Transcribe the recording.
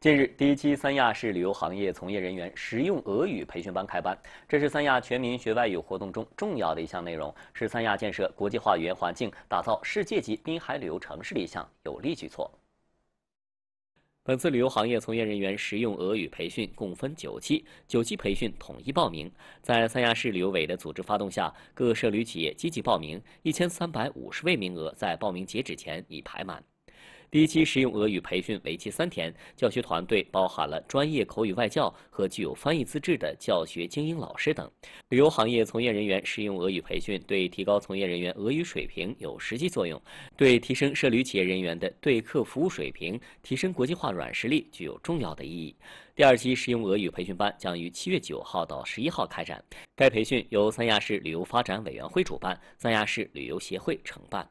近日，第一期三亚市旅游行业从业人员实用俄语培训班开班。这是三亚全民学外语活动中重要的一项内容，是三亚建设国际化语言环境、打造世界级滨海旅游城市的一项有力举措。本次旅游行业从业人员实用俄语培训共分九期，九期培训统一报名。在三亚市旅游委的组织发动下，各涉旅企业积极报名，一千三百五十位名额在报名截止前已排满。第一期实用俄语培训为期三天，教学团队包含了专业口语外教和具有翻译资质的教学精英老师等。旅游行业从业人员实用俄语培训对提高从业人员俄语水平有实际作用，对提升涉旅企业人员的对客服务水平、提升国际化软实力具有重要的意义。第二期实用俄语培训班将于七月九号到十一号开展，该培训由三亚市旅游发展委员会主办，三亚市旅游协会承办。